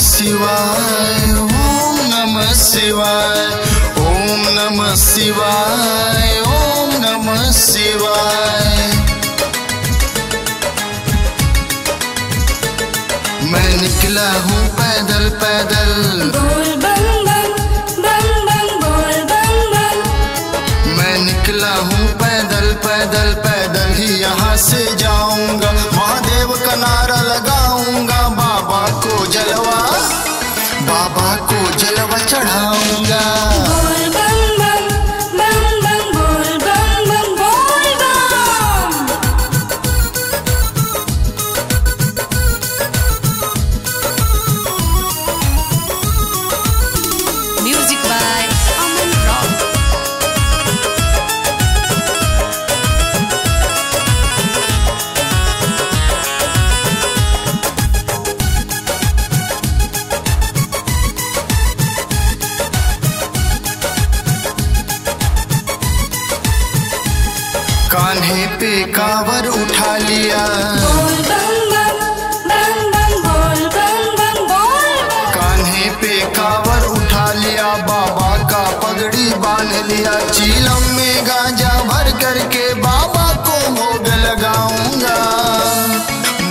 शिवाय, ओम नमः शिवाय, ओम नमः शिवाय, ओम नमः शिवाय। मैं निकला हूँ पैदल पैदल। मैं निकला हूँ पैदल पैदल पैदल, ही यहाँ से जाऊँगा को जलवा चढ़ाऊँगा। कान्हे पे कावर उठा लिया। कान्हे पे कावर उठा लिया, बाबा का पगड़ी बाँध लिया। चीलम में गांजा भर करके बाबा को भोग लगाऊँगा।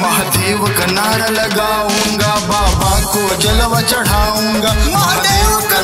महादेव का नारा लगाऊँगा, बाबा को जलवा चढ़ाऊँगा। महादेव का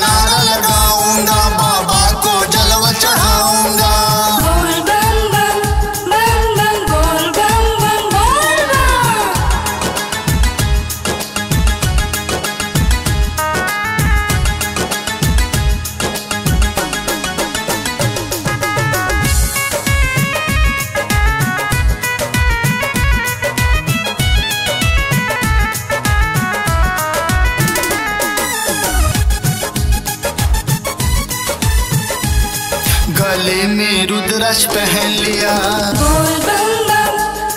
गले में रुद्राक्ष पहन लिया। बोल बम बम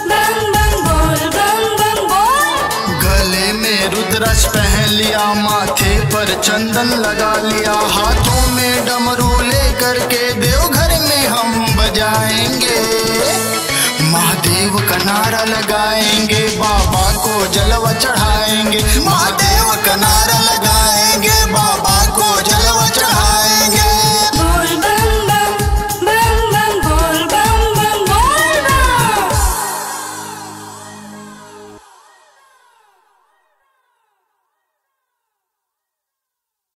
बम बम बोल बम बम बोल गले में रुद्राक्ष पहन लिया, माथे पर चंदन लगा लिया। हाथों में डमरू लेकर के देवघर में हम बजाएँगे। महादेव का नारा लगाएँगे, बाबा को जलवा चढ़ाएँगे।